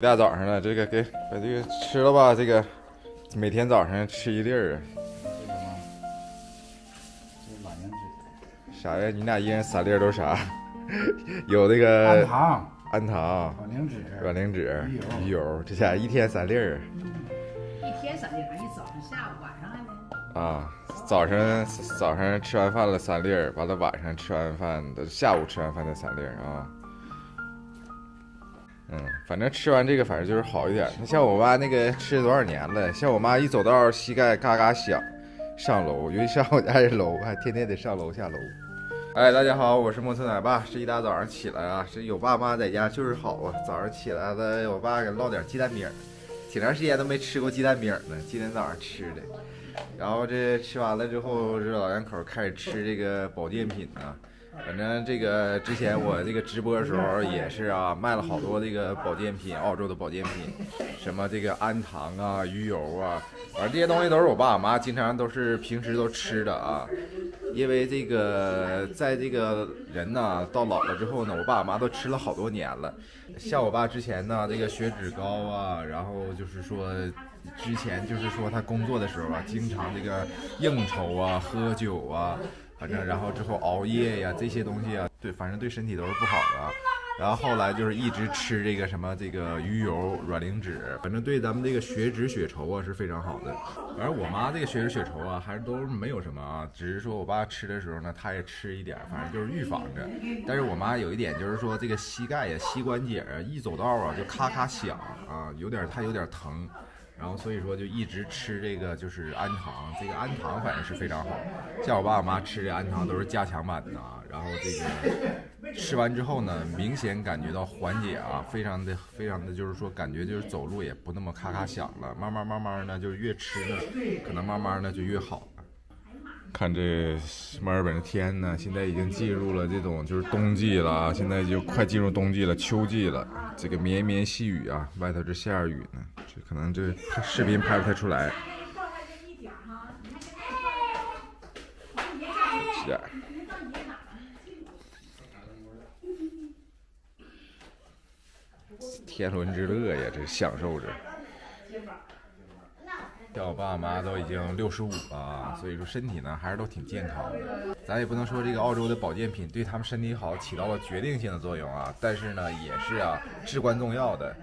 大早上了，这个给把这个吃了吧，这个每天早上吃一粒儿啊。啥呀？你俩一人三粒儿都啥？有那个氨糖、氨糖、卵磷脂、卵磷脂、鱼鱼油，这家一天三粒儿一天三粒，还一早上、下午、晚上还没。啊。早上早上吃完饭了三粒儿，完了晚上吃完饭的下午吃完饭的三粒儿啊。嗯，反正吃完这个，反正就是好一点。像我妈那个吃了多少年了，像我妈一走道膝盖嘎嘎响，上楼，尤其上我家这楼，还天天得上楼下楼。哎，大家好，我是莫测奶爸。这一大早上起来啊，这有爸妈在家就是好啊。早上起来了，我爸给烙点鸡蛋饼，挺长时间都没吃过鸡蛋饼了，今天早上吃的。然后这吃完了之后，这老两口开始吃这个保健品呢。反正这个之前我这个直播的时候也是啊，卖了好多这个保健品，澳洲的保健品，什么这个氨糖啊、鱼油啊，反正这些东西都是我爸我妈经常都是平时都吃的啊。因为这个在这个人呢到老了之后呢，我爸我妈都吃了好多年了。像我爸之前呢，这个血脂高啊，然后就是说之前就是说他工作的时候啊，经常这个应酬啊、喝酒啊。反正，然后之后熬夜呀，这些东西啊，对，反正对身体都是不好的。然后后来就是一直吃这个什么这个鱼油、卵磷脂，反正对咱们这个血脂、血稠啊是非常好的。反正我妈这个血脂、血稠啊，还是都没有什么啊，只是说我爸吃的时候呢，他也吃一点，反正就是预防着。但是我妈有一点就是说，这个膝盖呀、膝关节啊，一走道啊就咔咔响啊，有点她有点疼。然后所以说就一直吃这个就是氨糖，这个氨糖反正是非常好。像我爸我妈吃这氨糖都是加强版的啊。然后这个吃完之后呢，明显感觉到缓解啊，非常的非常的就是说感觉就是走路也不那么咔咔响了。慢慢慢慢呢，就是越吃呢，可能慢慢呢就越好。看这墨尔本的天呢，现在已经进入了这种就是冬季了啊，现在就快进入冬季了，秋季了。这个绵绵细雨啊，外头这下着雨呢，这可能这视频拍不太出来。是。天伦之乐呀，这享受着。像我爸妈都已经六十五了，所以说身体呢还是都挺健康的。咱也不能说这个澳洲的保健品对他们身体好起到了决定性的作用啊，但是呢也是啊至关重要的。